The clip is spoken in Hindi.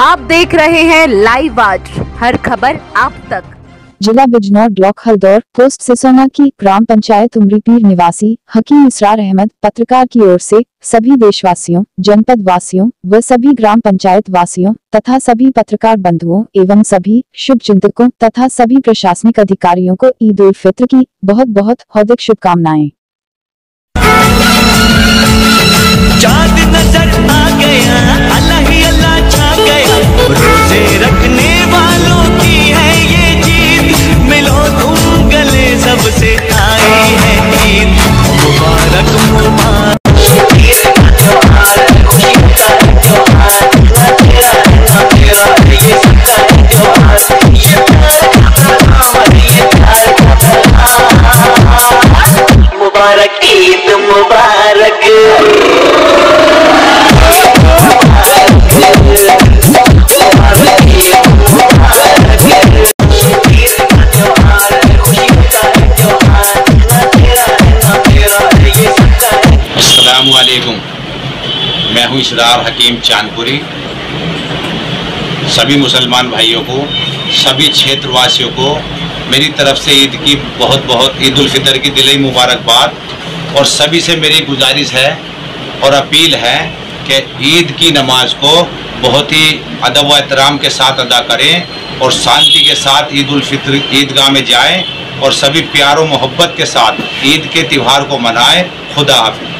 आप देख रहे हैं लाइव आज, हर खबर आप तक। जिला बिजनौर ब्लॉक हल्दौर पोस्ट सिसोना की ग्राम पंचायत उमरीपीर निवासी हकीम इसरार अहमद, पत्रकार की ओर से सभी देशवासियों जनपद वासियों व सभी ग्राम पंचायत वासियों तथा सभी पत्रकार बंधुओं एवं सभी शुभ चिंतकों तथा सभी प्रशासनिक अधिकारियों को ईद उल फित्र की बहुत बहुत हार्दिक शुभकामनाएँ। मैं हूँ इसरार हकीम चांदपुरी। सभी मुसलमान भाइयों को, सभी क्षेत्रवासियों को, मेरी तरफ़ से ईद की बहुत बहुत ईद उल फितर की दिली मुबारकबाद और सभी से मेरी गुजारिश है और अपील है कि ईद की नमाज़ को बहुत ही अदब व एहतराम के साथ अदा करें और शांति के साथ ईद उल फितर, ईदगाह में जाएँ और सभी प्यार मोहब्बत के साथ ईद के त्यौहार को मनाएँ। खुदा हाफिज।